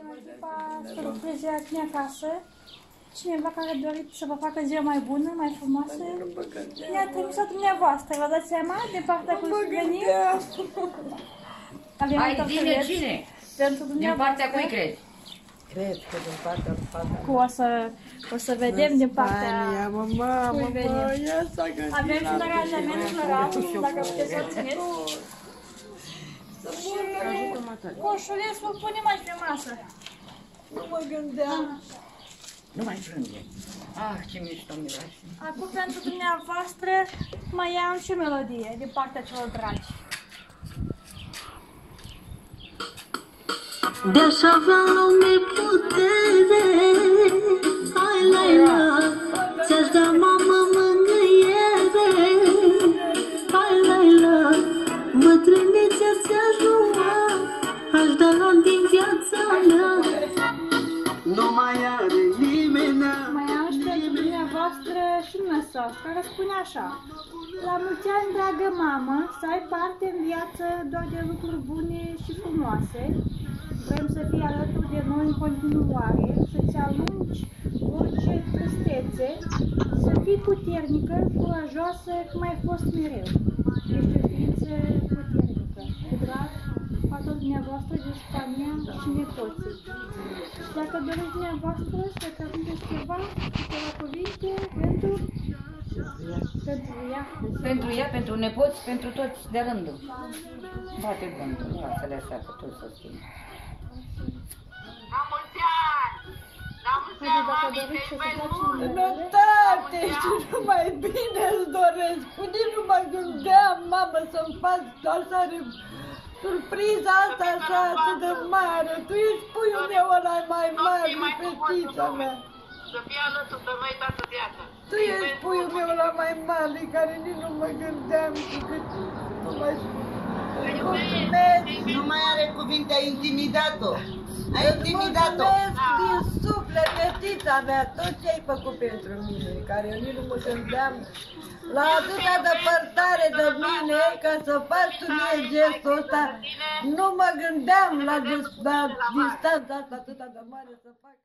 În echipa surprize la tine acasă, cineva care a dorit să vă facă ziua mai bună, mai frumoasă, ne-a trimis-o dumneavoastră. Vă dați seama de partea cu veni? Avem Hai, un zine tortuleț cine? Pentru Din dumneavoastră. partea cui crezi? Cred că din partea lui fata Cu o să, o să vedem din partea... Ia, mă, mamă, cui veni. mă, ia s-a gândit Avem și un la aranjament floral, dacă puteți să-l țineți. Coșulețul punem aici pe masă. Nu mă gândeam. Nu mai plânge. Ah, ce mișto miroase. Acum pentru dumneavoastră mai am și o melodie din partea celor dragi. De-aș avea în lume putere Nu mai are nimeni Mai am și pentru dumneavoastră și un mesaj care spune așa. La mulți ani, dragă mamă, să ai parte în viață doar de lucruri bune și frumoase. Vrem să fii alături de noi în continuare, să-ți alungi orice tristețe, să fii puternică, curajoasă, cum ai fost mereu. Ești o ființă puternică. Cu drag, fata dumneavoastră de Spania și nepoții. Și dacă doriți dumneavoastră să transmiteți ceva, câteva cuvinte pentru, pentru ea. Pentru ea, pentru nepoți, pentru toți de rândul. Bate gândul, lasă-le așa că tot să schimbe. La mulți ani! La mulți Haide, ani, dacă mami, doriți să să-i se mai faci mult! Nu, tate, și numai bine îți doresc. Cu nici nu mă gândeam, mamă, să-mi fac așa de surpriza asta așa atât de mare. Tu ești puiul meu ăla mai mare, fetița mea. Să fie alături de noi toată viața. Tu ești puiul meu la mai mare, care nici nu mă gândeam cu cât tu mai mulțumesc. Nu mai are cuvinte, ai intimidat-o. Ai Îți intimidat-o. mulțumesc din suflet, fetița mea, tot ce ai făcut pentru mine, care eu nici nu mă gândeam la atâta depărtare de mine ca să faci tu mie gestul ăsta. Nu mă gândeam la, dis- la distanța asta atâta de mare să fac.